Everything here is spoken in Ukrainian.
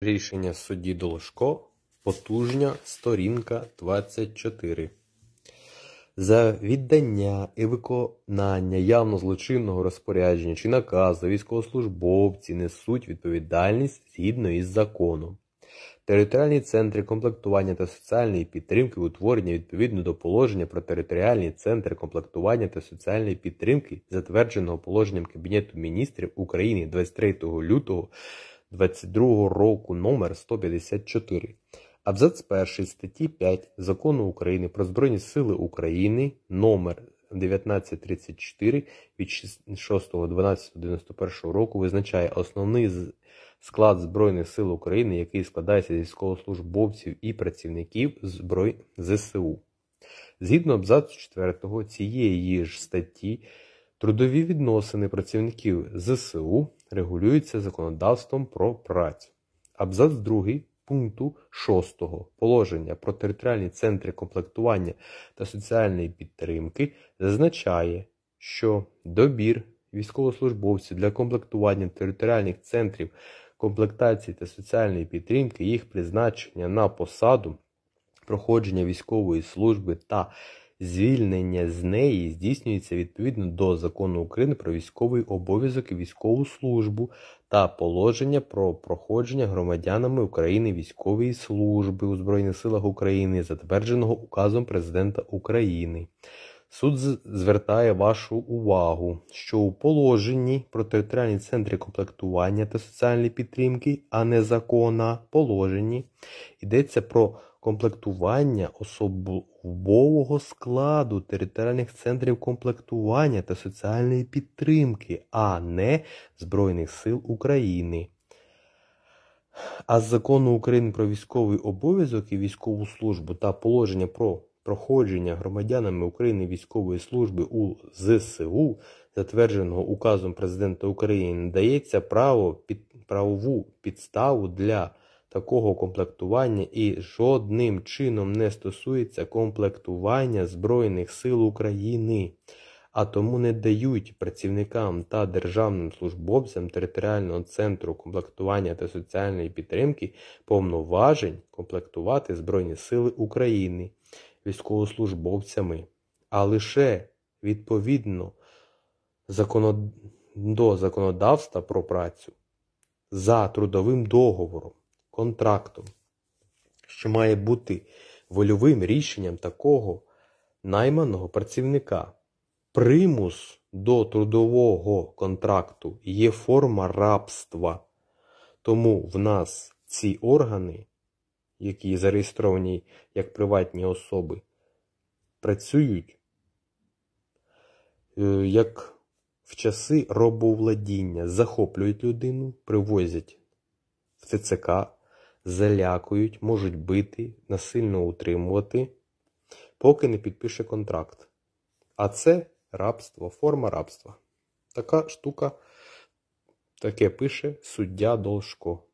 Рішення судді Должко, потужня, сторінка 24. За віддання і виконання явно злочинного розпорядження чи наказу військовослужбовці несуть відповідальність згідно із законом. Територіальні центри комплектування та соціальної підтримки утворення відповідно до положення про територіальні центри комплектування та соціальної підтримки, затвердженого положенням Кабінету міністрів України 23 лютого 22 року номер 154. Абзац 1 статті 5 Закону України про Збройні Сили України номер 1934 від 6.12.91 року визначає основний склад Збройних сил України, який складається з військовослужбовців і працівників Зброй ЗСУ. Згідно абзацу 4 цієї ж статті, трудові відносини працівників ЗСУ регулюються законодавством про працю. Абзац 2 пункту 6 положення про територіальні центри комплектування та соціальної підтримки зазначає, що добір військовослужбовців для комплектування територіальних центрів комплектації та соціальної підтримки, їх призначення на посаду, проходження військової служби та звільнення з неї здійснюється відповідно до Закону України про військовий обов'язок і військову службу та положення про проходження громадянами України військової служби у Збройних силах України, затвердженого указом Президента України. Суд звертає вашу увагу, що у положенні про територіальні центри комплектування та соціальної підтримки, а не закона положенні, йдеться про комплектування особового складу територіальних центрів комплектування та соціальної підтримки, а не Збройних сил України. А з закону України про військовий обов'язок і військову службу та положення про проходження громадянами України військової служби у ЗСУ, затвердженого указом Президента України, дається право під правову підставу для такого комплектування і жодним чином не стосується комплектування Збройних сил України, а тому не дають працівникам та державним службовцям територіального центру комплектування та соціальної підтримки повноважень комплектувати Збройні Сили України військовослужбовцями, а лише відповідно до законодавства про працю за трудовим договором контрактом, що має бути вольовим рішенням такого найманого працівника. Примус до трудового контракту є форма рабства. Тому в нас ці органи, які зареєстровані як приватні особи, працюють е, як в часи робовладіння, захоплюють людину, привозять в ТЦК, залякують, можуть бити, насильно утримувати, поки не підпише контракт. А це рабство, форма рабства. Така штука, таке пише суддя Должко.